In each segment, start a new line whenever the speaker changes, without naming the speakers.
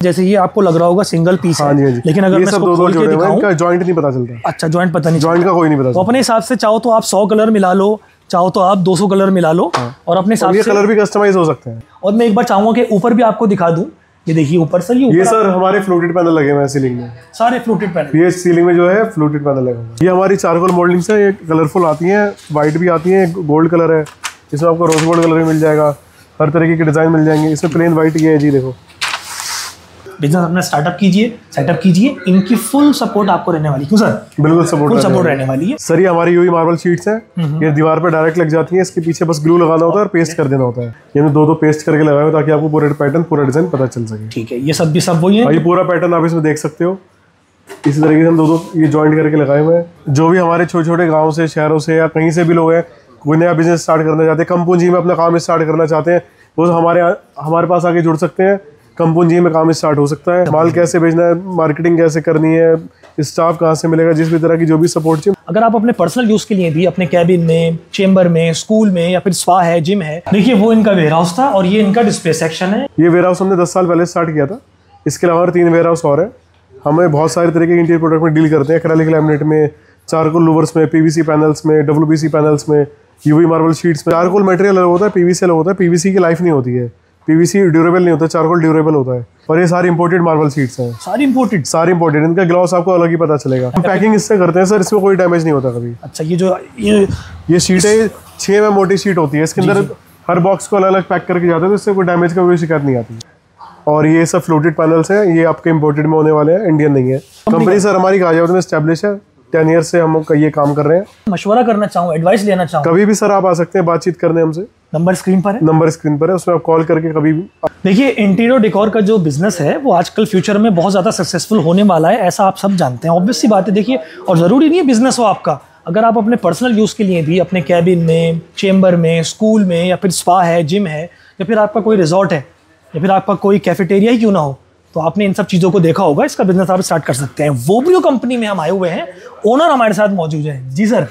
जैसे ये आपको लग रहा होगा सिंगल पीस
हाँ जी हाँ
लेकिन अगर मैं इसको खोल के
हैं,
दिखाऊँ
जॉइंट नहीं पता चलता।
अच्छा जॉइंट पता नहीं
जॉइंट का कोई नहीं पता
तो
चलता।
अपने हिसाब से चाहो तो आप सौ कलर मिला लो चाहो तो आप 200 कलर मिला लो और अपने हिसाब से
कलर भी कस्टमाइज हो सकते हैं।
और मैं एक बार चाहूँगा कि ऊपर भी आपको दिखा दूँ। ये देखिए ऊपर सर ये
ये सर हमारे फ्लोटेड पैनल लगे हुए हैं सीलिंग में।
सारे फ्लूटेड पैनल
ये सीलिंग में जो है फ्लोटेड पैनल लगे हुए हैं। ये हमारी चारकोल मॉडलिंग है ये कलरफुल आती हैं वाइट भी आती हैं गोल्ड कलर है। इसमें आपको रोज गोल्ड कलर भी मिल जाएगा। हर तरीके के डिज़ाइन मिल जाएँगे। इसमें प्लेन वाइट ये है जी देखो।
बिज़नेस अपना स्टार्टअप कीजिए सेटअप कीजिए इनकी फुल सपोर्ट आपको रहने वाली क्यों सर
बिल्कुल सपोर्ट
फुल सपोर्ट रहने वाली है।
सर ये हमारी यूई मार्बल शीट्स है। ये दीवार पे डायरेक्ट लग जाती है इसके पीछे बस ग्लू लगाना होता है और पेस्ट कर देना होता है। ये दो दो पेस्ट करके लगाए ताकि आपको पूरा पैटर्न पूरा डिज़ाइन पता चल सके।
ठीक है ये सब भी सब वही है।
ये पूरा पैटर्न आप इसमें देख सकते हो। इसी तरीके से हम दो दो ये ज्वाइंट करके लगाए हुए हैं। जो भी हमारे छोटे छोटे गाँव से शहरों से या कहीं से भी लोग हैं कोई नया बिज़नेस स्टार्ट करना चाहते हैं कम पूंजी में अपना काम स्टार्ट करना चाहते हैं वो हमारे हमारे पास आके जुड़ सकते हैं। कम पूंजी में काम स्टार्ट हो सकता है। माल कैसे भेजना है मार्केटिंग कैसे करनी है स्टाफ कहाँ से मिलेगा जिस भी तरह की जो भी सपोर्ट चाहिए।
अगर आप अपने पर्सनल यूज़ के लिए भी अपने कैबिन में चेंबर में स्कूल में या फिर स्पा है जिम है देखिए वो इनका वेयर हाउस था और ये इनका डिस्प्ले सेक्शन है।
ये वेयर हाउस हमने दस साल पहले स्टार्ट किया था। इसके अलावा तीन वेयर हाउस और है। हमें बहुत सारे तरीके के इंटीरियर प्रोडक्ट में डील करते हैं। एक्रेलिक लैमिनेट में चारकोल लूवर्स में पीवीसी पैनल्स में डब्ल्यू पैनल्स में यूवी मार्बल शीट्स में। चारकोल मटेरियल अलग होता है पीवीसी अलग होता है। पीवीसी की लाइफ नहीं होती है। पीवीसी ड्यूरेबल नहीं होता चारकोल ड्यूरेबल होता है। और ये सारी इंपोर्टेड मार्बल शीट्स हैं।
सारी इंपोर्टेड
सारी इंपोर्टेड इनका ग्लॉस आपको अलग ही पता चलेगा। हम पैकिंग इससे करते हैं सर इसमें कोई डैमेज नहीं होता कभी।
अच्छा ये जो ये
ये शीट है ये छः में मोटी सीट होती है। इसके अंदर हर बॉक्स को अलग अलग पैक करके जाते हैं तो इससे कोई डैमेज का कोई शिकायत नहीं आती। और ये सब फ्लोटेड पैनल्स हैं ये आपके इम्पोर्टेड में होने वाले हैं इंडियन नहीं है। कंपनी सर हमारी गाजियाबाद में स्टैब्लिश है। टेन ईयर से हम ये काम कर रहे हैं।
मशवरा करना चाहूँ एडवाइस लेना चाहूँ।
कभी भी सर आप आ सकते हैं बातचीत करने हमसे।
नंबर स्क्रीन पर है?
नंबर स्क्रीन पर है उसमें आप कॉल करके कभी भी
देखिए इंटीरियर डेकोर का जो बिज़नेस है वो आजकल फ्यूचर में बहुत ज़्यादा सक्सेसफुल होने वाला है ऐसा आप सब जानते हैं। ऑब्वियसली बात है देखिए और ज़रूरी नहीं है बिज़नेस हो आपका। अगर आप अपने पर्सनल यूज़ के लिए भी अपने कैबिन में चेंबर में स्कूल में या फिर स्पा है जिम है या फिर आपका कोई रिजॉर्ट है या फिर आपका कोई कैफेटेरिया ही क्यों ना हो तो आपने इन सब चीज़ों को देखा होगा इसका बिज़नेस आप स्टार्ट कर सकते हैं। वो वोब्रियो कंपनी में हम आए हुए हैं ओनर हमारे साथ मौजूद है। जी सर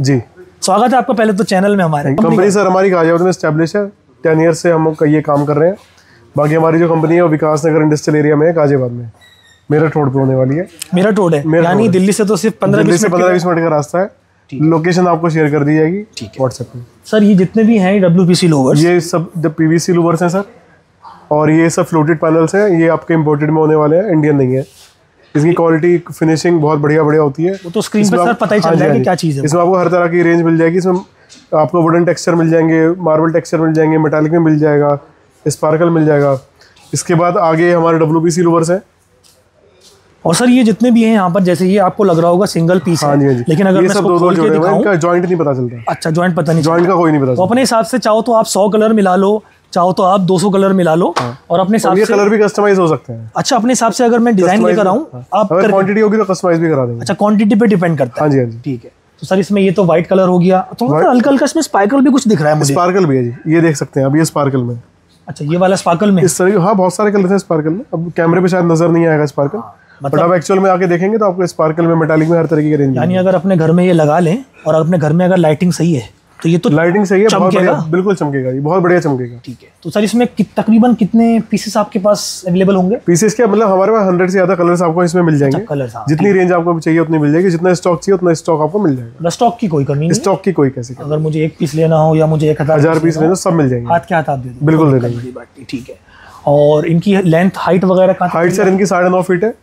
जी।
स्वागत है आपका पहले तो चैनल में हमारे
कंपनी सर हमारी गाजियाबाद में स्टैब्लिश है। टेन ईयर से हम ये काम कर रहे हैं। बाकी हमारी जो कंपनी है वो विकास नगर इंडस्ट्रियल एरिया में है गाजियाबाद में। मेरठ रोड पे होने वाली है।
मेरा रोड है। यानी दिल्ली से तो सिर्फ़ पंद्रह बीस
से पंद्रह बीस मिनट का रास्ता है। लोकेशन आपको शेयर कर दी जाएगी व्हाट्सएप पे।
सर ये जितने भी हैं डब्ल्यू पी सी लोवर्स
ये सब जब पीवीसी लूवर्स हैं सर। और ये सब फ्लोटेड पैनल्स हैं। ये आपके इम्पोर्टेड में होने वाले हैं। इंडियन नहीं है। इसकी क्वालिटी फिनिशिंग बहुत बढ़िया बढ़िया होती है।
वो तो स्क्रीन पर सर पता ही
हाँ
चल जाएगा
हाँ
कि क्या चीज़ है
इसमें आपको हर तरह की रेंज मिल जाएगी। इसमें आपको वुडन टेक्सचर मिल जाएँगे मार्बल टेक्सचर मिल जाएँगे मेटालिक में मिल जाएगा स्पार्कल मिल जाएगा। इसके बाद आगे हमारे डब्ल्यू पी सी लूवर्स हैं।
और सर ये जितने भी हैं यहाँ पर जैसे ये आपको लग रहा होगा सिंगल पीस
हाँ जी हाँ
है
जी।
लेकिन अगर मैं
दो
खोल के
हैं।
दिखाऊँ
इनका जॉइंट नहीं पता चलता
अच्छा जॉइंट पता नहीं
जॉइंट का कोई नहीं पता
तो अपने हिसाब से चाहो तो आप सौ कलर मिला लो। चाहो तो आप 200 कलर मिला लो हाँ। और अपने हिसाब से
कलर भी कस्टमाइज हो सकते हैं।
अच्छा अपने हिसाब से अगर मैं डिज़ाइन लेकर आऊँ आप
क्वांटिटी होगी तो कस्टमाइज भी करा देंगे।
अच्छा क्वांटिटी पे डिपेंड करता है।
हाँ जी हाँ जी।
ठीक है। तो सर इसमें ये तो व्हाइट कलर हो गया। थोड़ा सा हल्का हल्का इसमें स्पार्कल भी कुछ दिख रहा है मुझे।
स्पार्कल भी है जी। ये देख सकते हैं अब ये स्पार्कल में।
अच्छा ये वाला स्पार्कल में?
इस तरह हाँ बहुत सारे कलर हैं स्पार्कल में। अब कैमरे पे शायद नज़र नहीं आएगा स्पार्कल बट
मतलब
आप एक्चुअल में आके देखेंगे तो आपको स्पार्कल में मेटालिक में हर तरीके की रेंज
यानी अगर अपने घर में ये लगा लें और अपने घर में अगर लाइटिंग सही है तो ये तो
लाइटिंग सही है बहुत बढ़िया बिल्कुल चमकेगा ये बहुत बढ़िया चमकेगा।
ठीक है तो सर इसमें कि, तकरीबन कितने पीसेस आपके पास अवेलेबल होंगे?
पीसेस के मतलब हमारे पास हंड्रेड से ज़्यादा कलर्स आपको इसमें मिल जाएँगे।
कलर्स हाँ
जितनी रेंज आपको चाहिए उतनी मिल जाएगी जितना स्टॉक चाहिए उतना स्टॉक आपको मिल जाएगा।
स्टॉक की कोई कमी
स्टॉक की कोई कैसे
अगर मुझे एक पीस लेना हो या मुझे एक हज़ार
पीस लेना सब मिल जाएँगे।
हाथ के हाथ आप दे
बिल्कुल दे देंगे
ठीक है। और इनकी लेंथ हाइट वगैरह का
हाइट सर इनकी साढ़े नौ फीट है।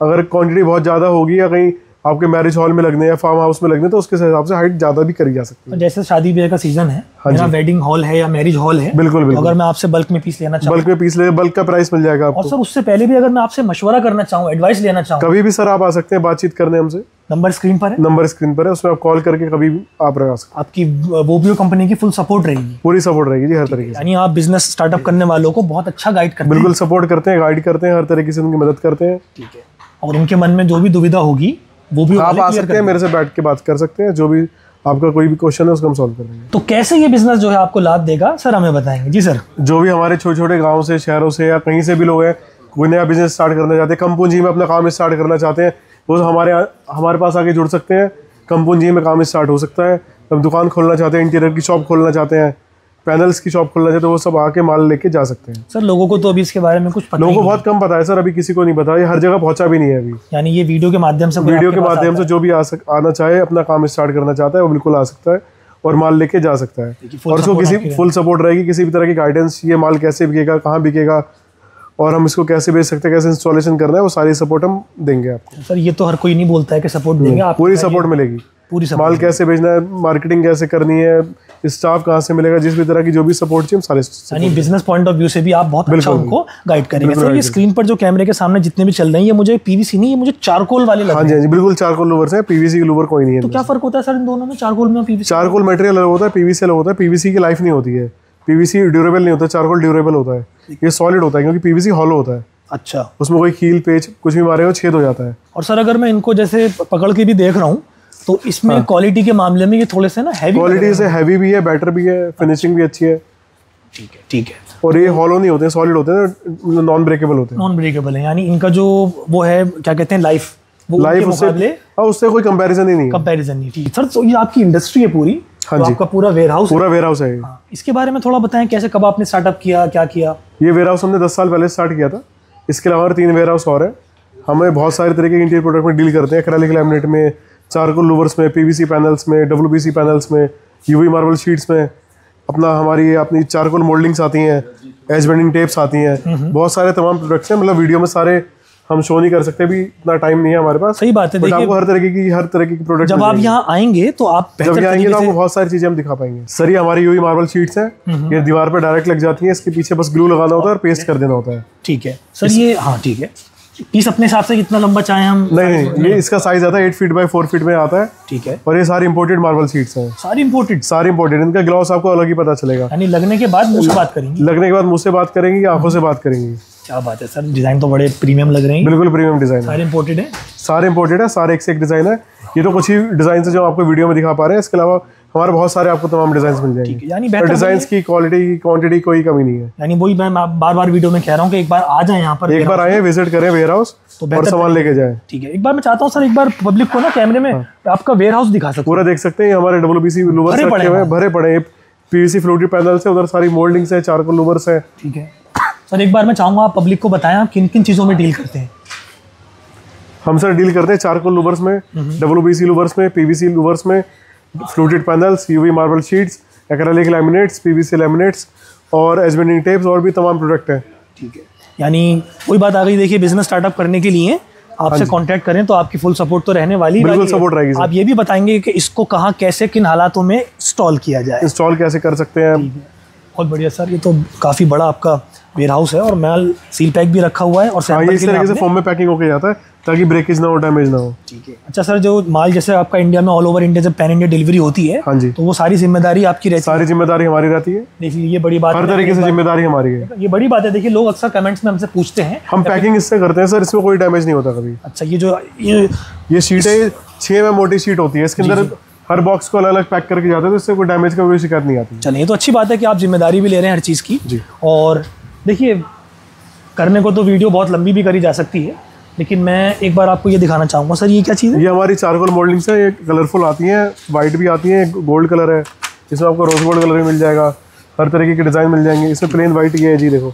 अगर क्वांटिटी बहुत ज़्यादा होगी या कहीं आपके मैरिज हॉल में लगने या फार्म हाउस में लगने तो उसके हिसाब से हाइट ज़्यादा भी करी जा सकती है।
जैसे शादी ब्याह का सीज़न है हाँ मेरा वेडिंग हॉल है या मैरिज हॉल है
बिल्कुल बिल्कुल।
तो अगर मैं आपसे बल्क में पीस लेना चाहूँ
बल्क में पीस ले बल्क का प्राइस मिल जाएगा आपको।
और सर उससे पहले भी अगर मैं आपसे मशवरा करना चाहूँ एडवाइस लेना चाहूँ
कभी भी सर आप आ सकते हैं बातचीत करने हमसे।
नंबर स्क्रीन पर है?
नंबर स्क्रीन पर है उसमें आप कॉल करके कभी भी आप लगा सकते
आपकी वोबियो कंपनी की फुल सपोर्ट रहेगी।
पूरी सपोर्ट रहेगी जी हर तरीके से।
यानी आप बिज़नेस स्टार्टअप करने वालों को बहुत अच्छा गाइड करते हैं।
बिल्कुल सपोर्ट करते हैं गाइड करते हैं हर तरीके से उनकी मदद करते हैं।
ठीक है। और उनके मन में जो भी दुविधा होगी वो भी
आप आ सकते हैं मेरे से बैठ के बात कर सकते हैं जो भी आपका कोई भी क्वेश्चन है उसको हम सॉल्व कर देंगे।
तो कैसे ये बिज़नेस जो है आपको लाभ देगा? सर हमें बताएँगे। जी सर।
जो भी हमारे छोटे छोटे गाँव से शहरों से या कहीं से भी लोग हैं कोई नया बिज़नेस स्टार्ट करना चाहते हैं कम पूंजी में अपना काम स्टार्ट करना चाहते हैं वो हमारे हमारे पास आके जुड़ सकते हैं। कम पूंजी में काम स्टार्ट हो सकता है। हम दुकान खोलना चाहते हैं इंटीरियर की शॉप खोलना चाहते हैं। पैनल्स की शॉप खोलना चाहते तो वो सब आके माल लेके जा सकते हैं।
सर लोगों को तो अभी इसके बारे में कुछ पता
लोगों को बहुत कम पता है सर अभी किसी को नहीं पता ये हर जगह पहुँचा भी नहीं है अभी।
यानी ये वीडियो के माध्यम से
वीडियो के माध्यम से जो भी आ सक आना चाहे अपना काम स्टार्ट करना चाहता है वो बिल्कुल आ सकता है और माल लेके जा सकता है। और उसको किसी फुल सपोर्ट रहेगी किसी भी तरह की गाइडेंस ये माल कैसे बिकेगा कहाँ बिकेगा और हम इसको कैसे बेच सकते हैं कैसे इंस्टॉलेशन करना है वो सारी सपोर्ट हम देंगे आपको।
सर ये तो हर कोई नहीं बोलता है कि सपोर्ट देंगे
पूरी सपोर्ट मिलेगी।
पूरी
माल कैसे बेचना है मार्केटिंग कैसे करनी है स्टाफ कहाँ से मिलेगा? जिस भी तरह की जो भी सपोर्ट चाहिए हम सारे
यानी बिज़नेस पॉइंट ऑफ़ व्यू से भी आप बहुत अच्छा उनको गाइड करेंगे। सर ये स्क्रीन पर जो कैमरे के सामने जितने भी चल रहे हैं ये मुझे पीवीसी नहीं ये मुझे चारकोल वाले
हाँ जी हाँ जी बिल्कुल चारकोल लूवर्स है पीवीसी के लूवर कोई नहीं है
तो क्या फ़र्क होता है सर इन दोनों में? चारकोल में पीवीसी
चारकोल मटेरियल अलग होता है पीवीसी अलग होता है पीवीसी की लाइफ नहीं होती है। पीवीसी ड्यूरेबल नहीं होता चारकोल ड्यूरेबल होता है। ये सॉलिड होता है क्योंकि पीवीसी हॉलो होता है।
अच्छा।
उसमें कोई कील पेच कुछ भी मारे हो छेद हो जाता है।
और सर अगर मैं इनको जैसे पकड़ के भी देख रहा हूँ तो इसमें क्वालिटी हाँ। के मामले में ये थोड़े से ना हैवी
क्वालिटी से हैवी भी है बेटर भी है फिनिशिंग भी अच्छी है।
ठीक है ठीक है।
और ये हॉलो नहीं होते हैं सॉलिड होते हैं नॉन ब्रेकेबल होते हैं।
नॉन ब्रेकेबल है यानी इनका जो वो है क्या कहते हैं लाइफ वो
लाइफ उससे हाँ उससे कोई कंपैरिजन ही नहीं है।
कंपैरिजन नहीं ठीक सर तो ये आपकी इंडस्ट्री है पूरी
हाँ
तो
जी।
आपका पूरा वेयर हाउस
पूरा वेयर हाउस है ये।
इसके बारे में थोड़ा बताएँ कैसे कब आपने स्टार्टअप किया क्या किया?
ये वेयर हाउस हमने दस साल पहले स्टार्ट किया था। इसके अलावा तीन वेयर हाउस और है। हमें बहुत सारे तरीके के इंटीरियर प्रोडक्ट में डील करते हैं एक्रेलिक लैमिनेट में चारकोल लूवर्स में पीवीसी पैनल्स में डब्ल्यू पैनल्स में यूवी मार्बल शीट्स में अपना हमारी अपनी चारकोल मोल्डिंग्स आती हैं एज बेंडिंग टेप्स आती हैं। बहुत सारे तमाम प्रोडक्ट्स हैं मतलब वीडियो में सारे हम शो नहीं कर सकते भी इतना टाइम नहीं है हमारे पास।
सही बात है देखिए
आपको हर तरीके की हर तरीके की प्रोडक्ट
जब आप यहाँ आएँगे तो आप
जब आएँगे तो आपको बहुत सारी चीज़ें हम दिखा पाएँगे। सर ये हमारी यूवी मार्बल शीट्स हैं। ये दीवार पर डायरेक्ट लग जाती है इसके पीछे बस ग्लू लगाना होता है और पेस्ट कर देना होता है।
ठीक है। सर ये हाँ ठीक है। पीस अपने हिसाब से कितना लंबा चाहे हम?
नहीं नहीं ये इसका साइज़ आता है eight feet by four feet में आता है।
ठीक है।
और ये सारी इंपोर्टेड मार्बल शीट्स हैं।
सारी इम्पोर्टेड
सारी इंपोर्टेड इनका ग्लॉस आपको अलग ही पता चलेगा।
यानी लगने के बाद मुझसे बात करेंगी।
लगने के बाद मुझसे बात करेंगी आँखों से बात करेंगे।
क्या बात है सर डिज़ाइन तो बड़े प्रीमियम लग रहे हैं।
बिल्कुल प्रीमियम डिज़ाइन
सारे इम्पोर्टेड है?
सारे इंपोर्टेड है सारे एक से एक डिज़ाइन है। ये तो कुछ ही डिज़ाइन है जो आपको वीडियो में दिखा पा रहे हैं। इसके अलावा हमारे बहुत सारे आपको तमाम डिज़ाइन मिल जाएँगे।
यानी बेहतर
डिज़ाइन की क्वालिटी की क्वांटिटी कोई कमी नहीं है।
यानी वही मैं बार बार वीडियो में कह रहा हूँ कि एक बार आ जाए यहाँ पर
एक बार आए विज़िट करें वेयर हाउस
तो
और सामान लेके जाए।
ठीक है एक बार मैं चाहता हूँ सर एक बार पब्लिक को ना कैमरे में आपका वेयर हाउस दिखा सकूँ।
पूरा देख सकते हैं हमारे डब्ल्यू बी सी लूवर्स
भरे पड़े
रखे हुए हैं।
हैं।
भरे पड़े पीवीसी फ्लोटी पैनल्स से उधर सारी मोल्डिंग्स है चारकोल लूवर्स है।
ठीक है। सर एक बार मैं चाहूँगा आप पब्लिक को बताएँ आप किन किन चीज़ों में डील करते हैं?
हम सर डील करते हैं चारकोल लूवर्स में डब्ल्यू बी सी लूवर्स में पीवीसी लूवर्स में fluted panels UV marble sheets acrylic laminates PVC laminates और एजबेंडिंग टेप्स और भी तमाम प्रोडक्ट हैं।
ठीक है। यानी वही बात आ गई देखिए बिज़नेस स्टार्टअप करने के लिए आपसे कांटेक्ट करें तो आपकी फुल सपोर्ट तो रहने वाली। ही
हाँ बिल्कुल
है।
support रहेगी
आप ये भी बताएँगे कि इसको कहाँ कैसे किन हालातों में इंस्टॉल किया जाए।
इंस्टॉल कैसे कर सकते हैं
बहुत बढ़िया सर ये तो काफ़ी बड़ा आपका वेयर हाउस है और माल सील पैक भी रखा हुआ है और
हाँ
सैंपल
इस
के लिए
तरीके से फॉर्म में पैकिंग होके जाता है ताकि ब्रेकेज ना हो डैमेज ना हो।
ठीक है। अच्छा सर जो माल जैसे आपका इंडिया में ऑल ओवर इंडिया जब पैन इंडिया डिलीवरी होती है
हाँ जी।
तो वो सारी ज़िम्मेदारी आपकी रहती है?
सारी ज़िम्मेदारी हमारी रहती है।
देखिए ये बड़ी बात
हर तरीके से ज़िम्मेदारी हमारी है।
ये बड़ी बात है देखिए लोग अक्सर कमेंट्स में हमसे पूछते हैं।
हम पैकिंग इससे करते हैं सर इसमें कोई डैमेज नहीं होता कभी।
अच्छा ये जो ये
ये शीट है छः में मोटी शीट होती है इसके अंदर हर बॉक्स को अलग अलग पैक करके जाते हैं तो इससे कोई डैमेज का कोई शिकायत नहीं आती।
चलिए तो अच्छी बात है कि आप ज़िम्मेदारी भी ले रहे हैं हर चीज़ की।
जी।
और देखिए करने को तो वीडियो बहुत लंबी भी करी जा सकती है लेकिन मैं एक बार आपको ये दिखाना चाहूँगा सर ये क्या चीज़ है?
ये हमारी चारकोल मॉडलिंग्स है ये कलरफुल आती हैं वाइट भी आती हैं गोल्ड कलर है इसमें आपको रोज गोल्ड कलर भी मिल जाएगा हर तरीके के डिज़ाइन मिल जाएँगे इसमें प्लेन वाइट ये है जी देखो।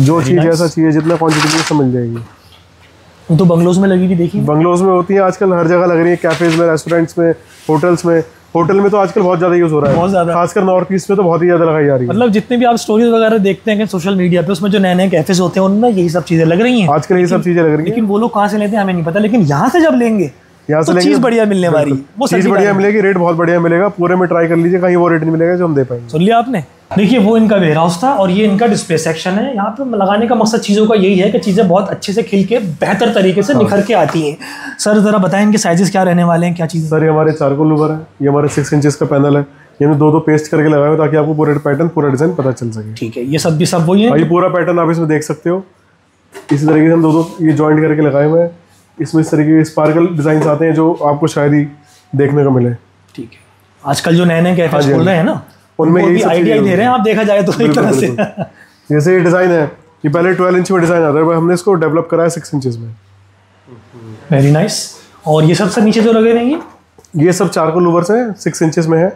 जो चीज़ जैसा चाहिए जितना क्वान्टिटी चाहिए सब मिल जाएगी।
तो बंगलोज में लगी हुई देखिए
बंगलोज में होती है आजकल हर जगह लग रही है कैफेज में रेस्टोरेंट्स में होटल्स में होटल में तो आजकल बहुत ज़्यादा यूज़ हो रहा है।
बहुत ज़्यादा।
खासकर नॉर्थ ईस्ट में तो बहुत ही ज़्यादा लगाई जा रही है।
मतलब जितने भी आप स्टोरीज वगैरह देखते हैं सोशल मीडिया पे उसमें जो नए नए कैफेज होते हैं उनमें यही सब चीज़ें लग रही है।
आजकल ये सब चीज़ें लग रही है।
लेकिन वो लोग कहाँ से लेते हैं हमें नहीं पता। लेकिन यहाँ से जब लेंगे
यहाँ से
तो
लेंगे
चीज़ बढ़िया मिलने वाली है। वो
चीज़ बढ़िया मिलेगी रेट बहुत बढ़िया मिलेगा। पूरे में ट्राई कर लीजिए कहीं वो रेट नहीं मिलेगा जो हम दे पाएँगे।
सुन लिया आपने? देखिए वो इनका वेयर हाउस था और ये इनका डिस्प्ले सेक्शन है। यहाँ पे लगाने का मकसद चीज़ों का यही है कि चीज़ें बहुत अच्छे से खिल के बेहतर तरीके से निखर के आती हैं। सर ज़रा बताएँ इनके साइजेस क्या रहने वाले हैं क्या चीज़?
सर ये हमारे चारकोल लूवर है। ये हमारे सिक्स इंचेस का पैनल है। ये दो दो पेस्ट करके लगाए हुए ताकि आपको पूरा पैटर्न पूरा डिज़ाइन पता चल सके।
ठीक है ये सब भी सब वही है?
ये पूरा पैटर्न आप इसमें देख सकते हो। इसी तरीके से हम दो दो ये जॉइंट करके लगाए हुए हैं। इसमें इस तरीके के स्पार्कल डिज़ाइन आते हैं जो आपको शायद ही देखने को मिले।
ठीक है। आजकल जो नए नए कैफ़े खोल
हाँ
रहे हैं ना
उनमें यही
आइडिया ही दे रहे हैं आप देखा जाए तो एक तरह से।
जैसे ये डिज़ाइन है ये पहले ट्वेल्व इंच में डिज़ाइन आता है हमने इसको डेवलप करा है सिक्स इंचेस में।
वेरी नाइस और ये सब सर नीचे जो लगे रहेंगे?
ये सब चारकोल लूवर्स हैं सिक्स इंचेस में है।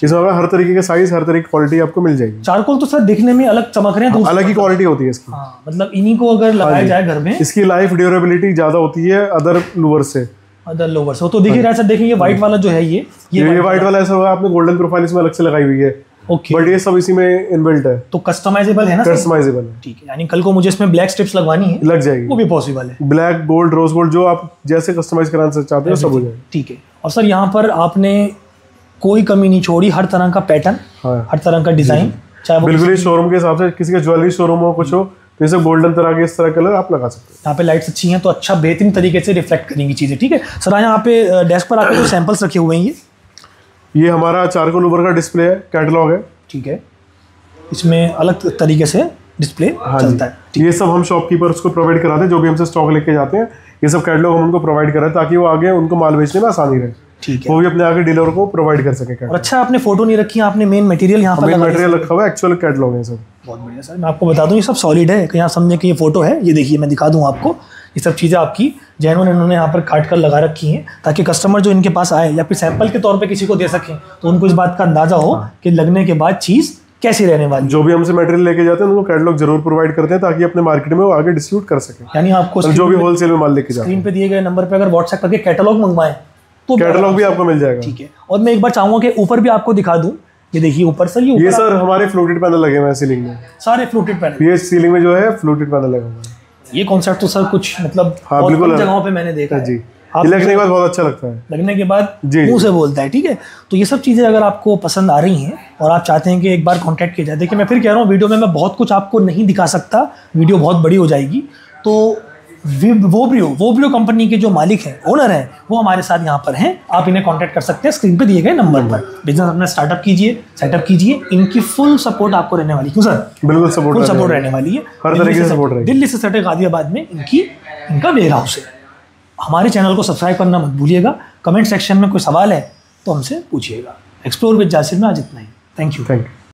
जिसमें हमें हर तरीके के साइज़ हर तरीके की क्वालिटी आपको मिल जाएगी।
चारकोल तो सर दिखने में अलग चमक रहे हैं तो
अलग ही क्वालिटी होती है इसकी।
हाँ मतलब इन्हीं को अगर लगाया जाए घर में
इसकी लाइफ ड्यूरेबिलिटी ज़्यादा होती है अदर लूवर से।
अदर लोवर से तो दिख ही रहा है सर देखिए ये व्हाइट वाला जो है ये ये
ये व्हाइट वाला। ऐसा आपने गोल्डन प्रोफ़ाइल इसमें अलग से लगाई हुई है।
ओके
बट ये सब इसी में इनबिल्ट है।
तो कस्टमाइजेबल है ना
कस्टमाइजेबल है।
ठीक है यानी कल को मुझे इसमें ब्लैक स्ट्रिप्स लगवानी है
लग जाएगी।
वो भी पॉसिबल है।
ब्लैक गोल्ड रोज गोल्ड जो आप जैसे कस्टमाइज कराना चाहते हो सब हो जाएगा।
ठीक है। और सर यहाँ पर आपने कोई कमी नहीं छोड़ी हर तरह का पैटर्न
हाँ।
हर तरह का डिज़ाइन चाहे
बिल्कुल ही शोरूम के हिसाब से किसी का ज्वेलरी शोरूम हो कुछ हो इसे गोल्डन तरह के इस तरह कलर आप लगा सकते हैं।
यहाँ पे लाइट्स अच्छी हैं तो अच्छा बेहतरीन तरीके से रिफ्लेक्ट करेंगी चीज़ें ठीक है? सर यहाँ पे डेस्क पर आपके जो सैंपल्स रखे हुए हैं ये?
ये हमारा चारकोल ऊबर का डिस्प्ले है कैटलॉग है।
ठीक है। इसमें अलग तरीके से डिस्प्ले
हाँ
चलता है
ये सब हम शॉपकीपर्स को प्रोवाइड कराते हैं जो भी हमसे स्टॉक लेके जाते हैं ये सब कैटलॉग हम उनको प्रोवाइड कराते हैं ताकि वो आगे उनको माल बेचने में आसानी रहे।
ठीक है।
वो भी अपने आगे डीलर को प्रोवाइड कर सके
और अच्छा आपने फ़ोटो नहीं रखी आपने मेन मटेरियल यहाँ पर
मेन मटेरियल रखा हुआ है एक्चुअल कैटलॉग है सब।
बहुत बढ़िया सर मैं आपको बता दूँ ये सब सॉलिड है। कि यहाँ समझे कि ये फ़ोटो है ये देखिए मैं दिखा दूँ आपको। ये सब चीज़ें आपकी जैन इन्होंने यहाँ पर काट कर लगा रखी हैं ताकि कस्टमर जो इनके पास आए या फिर सैंपल के तौर पे किसी को दे सकें तो उनको इस बात का अंदाज़ा हो कि लगने के बाद चीज़ कैसी रहने वाली
जो भी हमसे मटेरियल लेके जाते हैं उनको कैटलॉग ज़रूर प्रोवाइड करते हैं ताकि अपने मार्केट में वो आगे डिस्ट्रीब्यूट कर सके।
यानी आपको
जो भी होलसेल में माल लेके जाते हैं।
स्क्रीन पे दिए गए नंबर पे अगर व्हाट्सएप करके कैटलॉग मंगवाएँ तो
कैटलॉग भी आपको मिल जाएगा।
ठीक है। और मैं एक बार चाहूँगा कि ऊपर भी आपको दिखा दूँ। ये देखिए ऊपर सर ये
ये सर हमारे फ्लोटेड पैनल लगे हुए हैं सीलिंग में।
सारे फ्लोटेड पैनल
ये सीलिंग में जो है फ्लोटेड पैनल लगा हुआ है।
ये कॉन्सेप्ट तो सर कुछ मतलब
हाँ,
बहुत
बिल्कुल
जगहों पे मैंने देखा है।
जी लगने के बाद बहुत अच्छा लगता है।
लगने के बाद मुँह से बोलता है ठीक है? तो ये सब चीज़ें अगर आपको पसंद आ रही हैं और आप चाहते हैं कि एक बार कांटेक्ट किया जाए। देखिए मैं फिर कह रहा हूँ वीडियो में मैं बहुत कुछ आपको नहीं दिखा सकता। वीडियो बहुत बड़ी हो जाएगी। तो वोब्रियो वोब्रियो कंपनी के जो मालिक हैं ओनर हैं वो हमारे साथ यहाँ पर हैं। आप इन्हें कांटेक्ट कर सकते हैं स्क्रीन पे दिए गए नंबर पर। बिज़नेस अपना स्टार्टअप कीजिए सेटअप कीजिए इनकी फुल सपोर्ट आपको रहने वाली क्यों सर
बिल्कुल सपोर्ट
फुल सपोर्ट रहने वाली है।
हर
दिल्ली
तरीके से
सट- दिल्ली से सटे गाजियाबाद में इनकी इनका वेयर हाउस है। हमारे चैनल को सब्सक्राइब करना मत भूलिएगा। कमेंट सेक्शन में कोई सवाल है तो हमसे पूछिएगा। एक्सप्लोर विद जासिर में आज इतना ही। Thank you
thank you